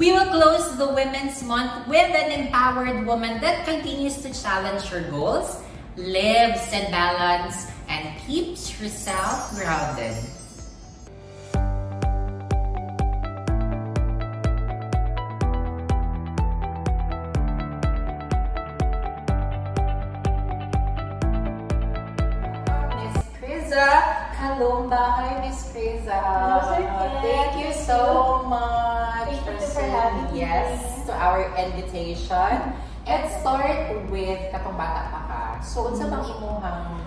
We will close the Women's Month with an empowered woman that continues to challenge her goals, lives in balance, and keeps herself grounded. Miss Criza Kalumba. Hi, Miss Criza. Hello, Sir Ken. Thank you so much Thank you for having me. yes to our invitation. Let's start with katong bata pa ka. So, unsa bang imuhang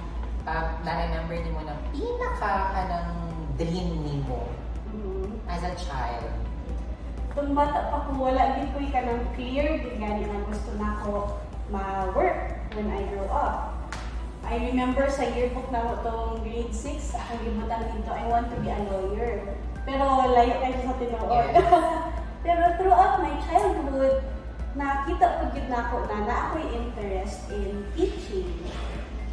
uh, na-remember nimo na pinaka kanang dream nimo Mm. as a child? Kung bata pa ko, wala din ko ka ng clear, gani na gusto na ako ma-work when I grow up. I remember sa yearbook na ako tong grade 6, akong libutan dito, I want to be a lawyer. Pero layo kayo sa tinuod. Pero throughout my childhood, nakita ko yun na ako na na ako'y interest in teaching.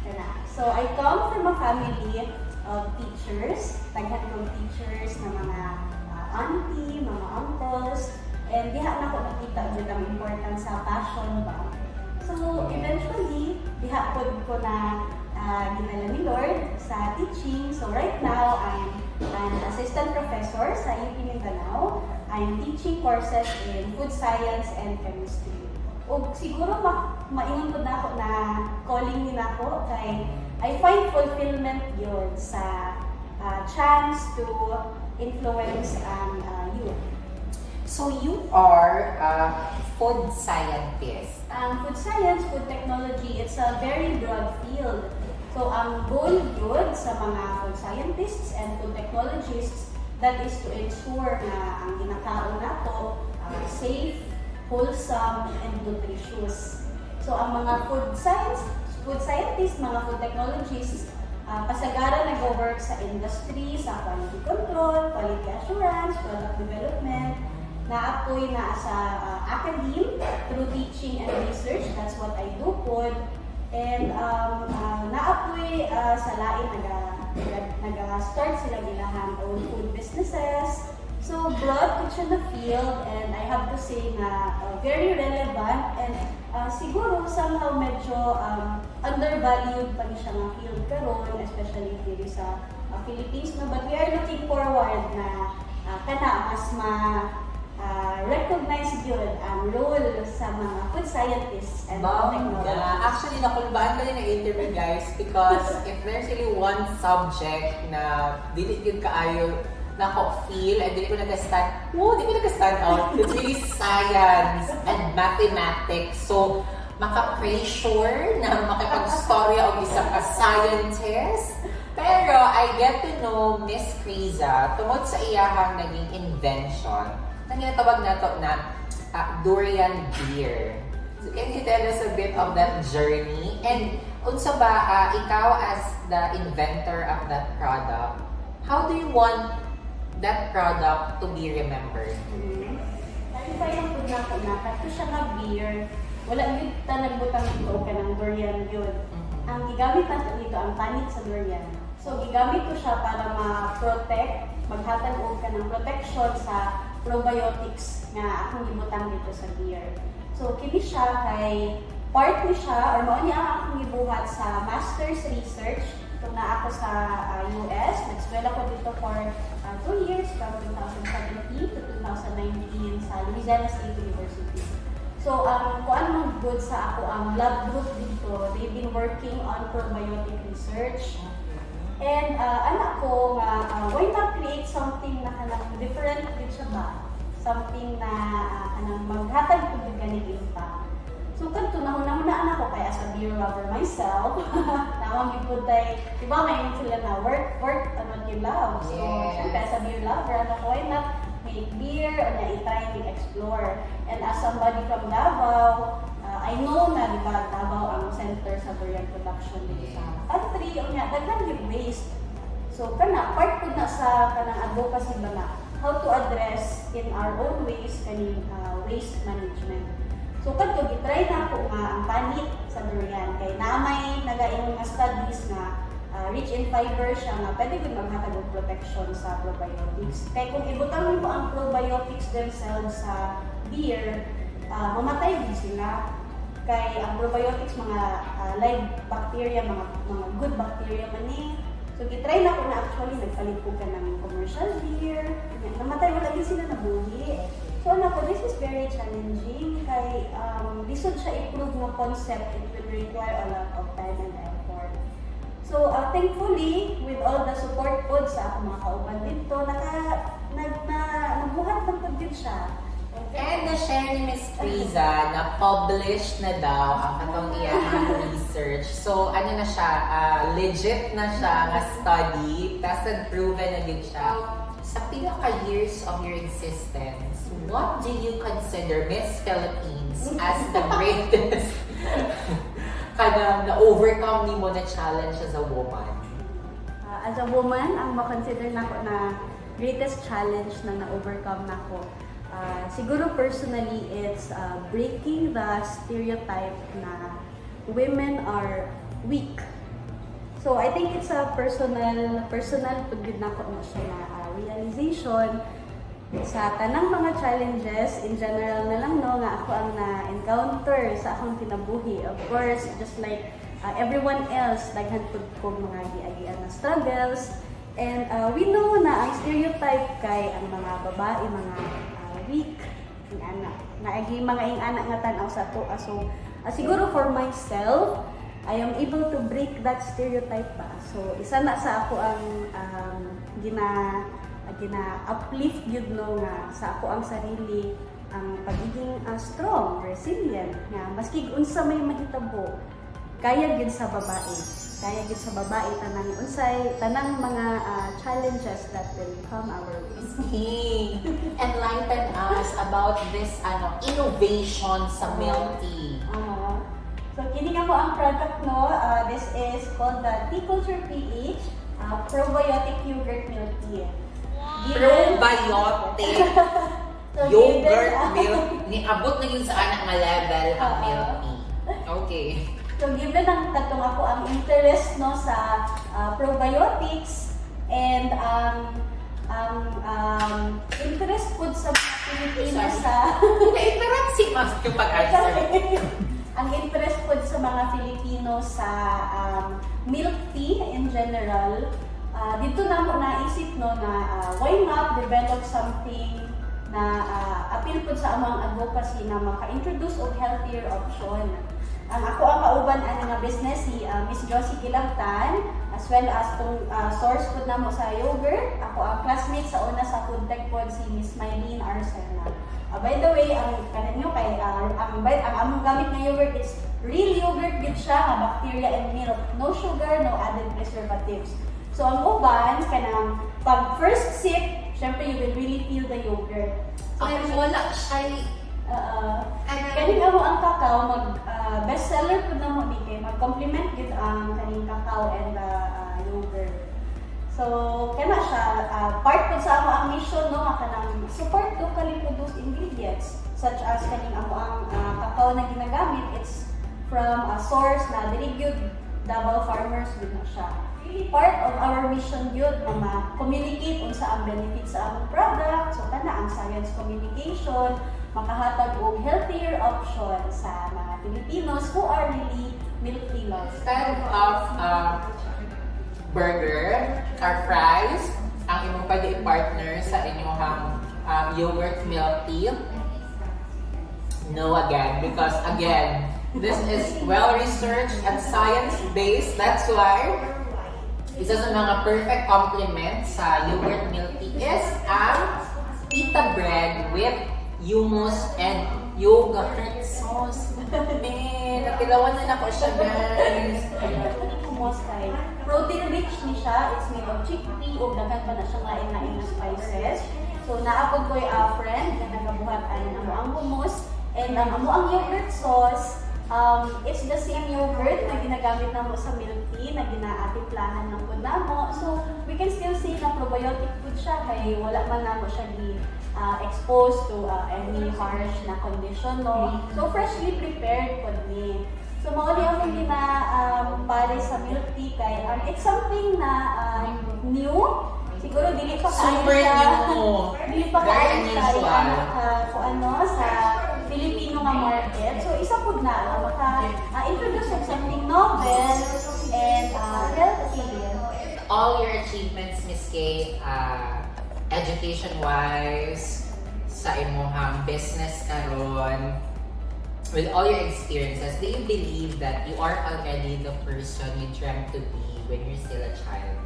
Kana. So I come from a family of teachers, taghan kong teachers na mga uh, auntie, mga uncles, and diha na ako nakita jud ang importance sa passion ba. So eventually, diha pod ko na uh, ginala ni Lord sa teaching. So right now, I'm an assistant professor sa UP Mindanao. I'm teaching courses in food science and chemistry. O siguro ma maingon po na ako na calling ni ako kay I find fulfillment yun sa uh, chance to influence ang uh, youth. So, you are a food scientist. Ang food science, food technology, it's a very broad field. So, ang goal yun sa mga food scientists and food technologists, that is to ensure na ang ginakaon nato uh, safe, wholesome, and nutritious. So, ang mga food science, food scientists, mga food technologists, uh, pasagaran nag-work sa industry, sa quality control, quality assurance, product development, na-apoy na sa uh, academe through teaching and research. That's what I do po. And um, uh, na-apoy uh, sa lain naga, naga-start sila gilahan own food businesses. So broad siya na field and I have to say na uh, very relevant and uh, siguro somehow medyo um, undervalued pa ni siya ng field karon especially dito sa uh, Philippines no but we are looking forward na uh, kana mas ma uh, recognize yun ang role sa mga food scientists and Bongga. technologists. Actually, nakulbaan ko din ng interview, guys, because if there's really one subject na dili yun kaayo na ko feel and dili ko nag-stand, oh, dili ko nag-stand out. It's really science and mathematics. So, maka-pressure na makipag-storya o isa ka scientist. Pero, I get to know Miss Criza tungod sa iyahang naging invention na ginatawag na to na uh, durian beer. So, can you tell us a bit of that journey? And unsa ba, uh, ikaw as the inventor of that product, how do you want that product to be remembered? Mm. Clarify lang po na ako na, kato siya nga beer, wala yun ta nagbutang ito ka ng durian yun. Ang gigamit natin dito, ang panit sa durian. So, gigamit ko siya para ma-protect, maghatag ka ng protection sa probiotics nga akong gibutang dito sa beer. So, kini siya kay part ni siya, or mao niya akong gibuhat sa master's research kung na ako sa uh, US. Nag-swell ako dito for uh, two years, from 2017 to 2019 sa Louisiana State University. So, um, kung anong good sa ako, ang lab group dito, they've been working on probiotic research. And uh, anak ko nga, uh, why not create something na kanang different din siya ba? Something na uh, kanang maghatag ko yung ganig impact. So, kanto na hunang-hunaan ako kaya sa beer lover myself. Namang gipod tay, di ba may sila na work, work, ano you love. So, Yes. syempre sa beer lover, ano ko, why not make beer o na i-try and explore. And as somebody from Davao, uh, I know na, di ba, Davao ang center sa durian production dito sa country. O nga, daghan yung waste. So, kana, part po na sa kanang advocacy ba na, how to address in our own ways kaning uh, waste management. So, kadto gitry na ako nga ang panit sa durian. Kay namay nagaingon nga studies ah, rich in fiber siya nga pwede gud maghatag og protection sa probiotics. Kay kung ibutang mo ang probiotics themselves sa beer, ah, mamatay din sila. Kay ang probiotics mga ah, live bacteria, mga mga good bacteria man ni. So gitry na ko na actually nagpalit ko ka ng commercial beer. Namatay wala din sila nabuhi. So na ko, this is very challenging kay um, lisod siya i-prove na concept, it will require a lot of time and effort. So, uh, thankfully, with all the support po sa akong mga kauban dito, naka, nag, na, nabuhat ng po din siya. And na-share ni Miss Friza na published na daw ang katong iyang research. So, ano na siya, ah, legit na siya nga study, tested, proven na din siya. Sa pinaka-years of your existence, what do you consider Miss Philippines as the greatest kanang na-overcome ni mo na challenge as a woman? Uh, as a woman, ang makonsider na ko na greatest challenge na na-overcome na ko, uh, siguro personally, it's uh, breaking the stereotype na women are weak. So I think it's a personal, personal pagod na ko na siya na uh, realization sa tanang mga challenges, in general na lang no, nga ako ang na-encounter sa akong kinabuhi. Of course, just like uh, everyone else, daghan po ko mga giagian na struggles. And uh, we know na ang stereotype kay ang mga babae, mga uh, weak, ang anak. Naagi mga ing anak nga tanaw sa to. So, uh, siguro for myself, I am able to break that stereotype pa. So, isa na sa ako ang um, gina gina-uplift yun no nga sa ako ang sarili ang pagiging uh, strong, resilient nga maski unsa may mahitabo kaya gyud sa babae. Kaya gyud sa babae tanang unsay tanang mga uh, challenges that will come our way. Enlighten us about this ano innovation sa milk tea. Uh, so kini nga mo ang product no uh, this is called the Tea Culture PH uh, probiotic yogurt milk tea Probiotic So, yogurt milk. Ni abot na yun sa anak nga level ang milk tea. Okay. So given ang katong ako. Ang interest no sa uh, probiotics and ang ang um, interest po sa mga Pilipino sa Na-interrupt si Mas yung pag-answer. ang interest po sa mga Filipino sa um, milk tea in general uh, dito na mo naisip no na uh, why not develop something na uh, appeal po sa among advocacy na maka-introduce og healthier option ang ako ang kauban ani nga business si uh, Miss Josie Gilabtan as well as tong uh, source food namo sa yogurt. Ako ang classmate sa una sa food tech pod si Miss Mylene Arsena. Uh, by the way, ang kananyo kay uh, ang by, ang among gamit na yogurt is real yogurt gid siya nga bacteria and milk, no sugar, no added preservatives. So ang uban kanang pag first sip, syempre you will really feel the yogurt. So, Ay, wala siya. uh, Ano? Kani nga mo ang kakao mag uh, bestseller pud na mo di kay mag-complement gid ang kaning kakao and the uh, yogurt. So kana siya uh, part pud sa amo ang mission no nga kanang support locally produced ingredients such as kaning amo ang uh, kakao na ginagamit it's from a source na dili Davao farmers gud na siya. Part of our mission yun na ma-communicate unsa ang benefits sa among product. So kana ang science communication, makahatag og healthier option sa mga Filipinos who are really milk lovers. Instead of uh, burger or fries, ang imong pwede i-partner sa inyong um, yogurt milk tea, no again. Because again, this is well-researched and science-based. That's why isa sa mga perfect complement sa yogurt milk tea is ang pita bread with hummus and yogurt sauce. Man, napilawan na ako siya, guys. Hummus kay protein rich ni siya. It's made of chickpea o daghan pa na siya lain-lain na spices. So naapod ko a friend na nagabuhat ang amo ang hummus and ang amo ang yogurt sauce. Um, it's the same yogurt na ginagamit namo sa milk na ginaatiplahan ng food namo. So we can still say na probiotic food siya kay wala man namo siya gi uh, exposed to uh, any harsh na condition no. So freshly prepared pod ni. So, mauli akong gina um, pare sa milk tea kay um, it's something na um, new. Siguro dili pa kaayo Super siya. new. Dili pa kaayo siya unusual. ano, kung ano sa Filipino nga market. So, isa po na uh, maka uh, of something novel and uh, healthy. all your achievements, Miss Kay, uh, education-wise, sa imuhang business karon, with all your experiences, do you believe that you are already the person you dreamt to be when you're still a child?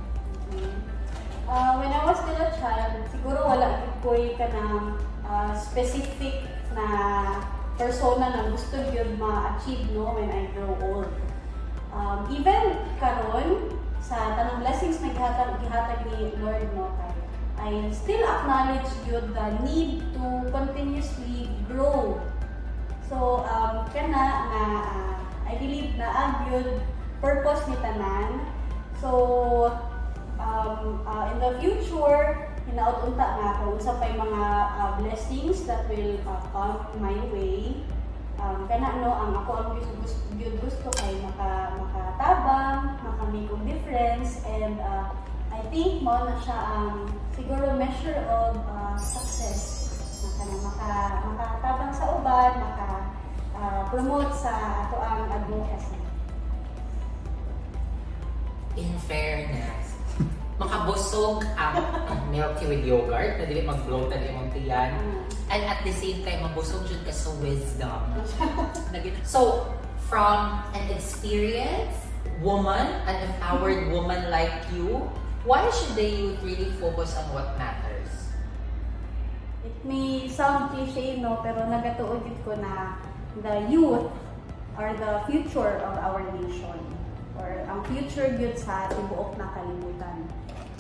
Uh, when I was still a child, siguro wala ko ka ng uh, specific na persona na gusto gyud ma-achieve no when I grow old. Um, even karon sa tanang blessings na gihatag gihatag ni Lord no kay I still acknowledge gyud the need to continuously grow. So um kana nga uh, I believe na ang gyud purpose ni tanan. So um, uh, in the future, hinaut-unta nga kung unsa pay mga uh, blessings that will uh, come my way. Um, kana no ang ako ang gusto gusto, gusto kay maka difference and uh, I think mo na siya ang siguro measure of uh, success na kana maka makatabang sa uban, maka uh, promote sa ato ang advocacy. In fairness, makabusog ang milky with yogurt na dili mag-bloat na imong tiyan. And at the same time, mabusog jud ka sa wisdom. So, from an experienced woman, an empowered woman like you, why should the youth really focus on what matters? It may sound cliche, no? Pero nagatuod ko na the youth are the future of our nation. Or ang future yun sa tibuok na kalibutan.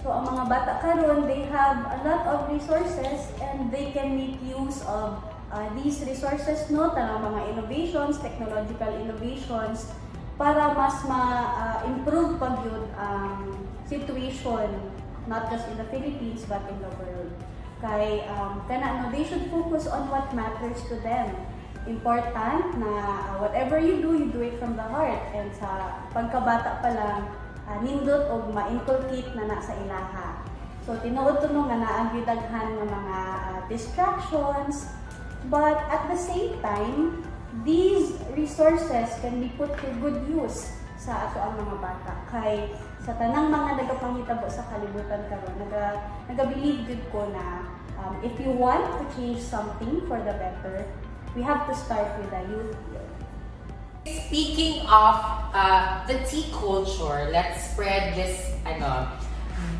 So, ang mga bata karon they have a lot of resources and they can make use of uh, these resources, no? Tanang mga innovations, technological innovations, para mas ma-improve pag yun ang situation, not just in the Philippines, but in the world. Kay, um, kana, no, they should focus on what matters to them. Important na uh, whatever you do, you do it from the heart. And sa pagkabata pa lang, uh, nindot o ma-inculcate na na sa ilaha. So, tinuod no nga naang daghan ng mga uh, distractions, but at the same time, these resources can be put to good use sa ato ang mga bata. Kay sa tanang mga nagapangitabo sa kalibutan karon, naga nagabilib gud ko na um, if you want to change something for the better, we have to start with the youth. Speaking of uh, the tea culture, let's spread this, ano,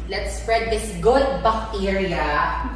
let's spread this good bacteria.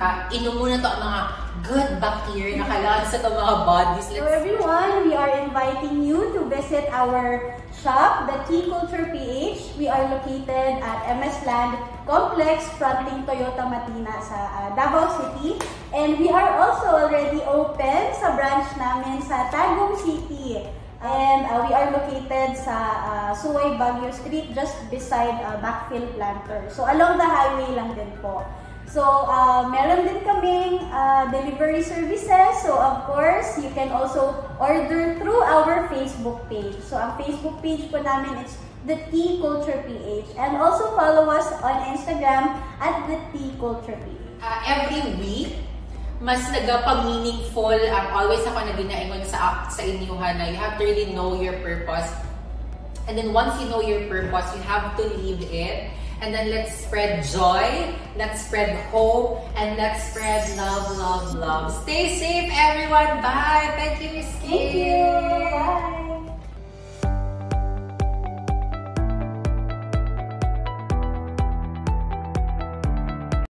Uh, inom muna to ang mga good bacteria na kailangan sa itong mga bodies. So Let's everyone, we are inviting you to visit our shop, the Tea Culture PH. We are located at MS Land Complex, fronting Toyota Matina sa uh, Davao City. And we are also already open sa branch namin sa Tagum City. And uh, we are located sa uh, Suway Baguio Street, just beside uh, Backfill Planter. So along the highway lang din po. So, uh, meron din kaming uh, delivery services. So, of course, you can also order through our Facebook page. So, ang Facebook page po namin is The Tea Culture PH. And also follow us on Instagram at The Tea Culture PH. uh, every week, mas nagapag-meaningful ang always ako na ginaingon sa, sa inyuhan na you have to really know your purpose. And then once you know your purpose, you have to live it. And then let's spread joy, let's spread hope, and let's spread love, love, love. Stay safe, everyone. Bye. Thank you, Miss. Thank you!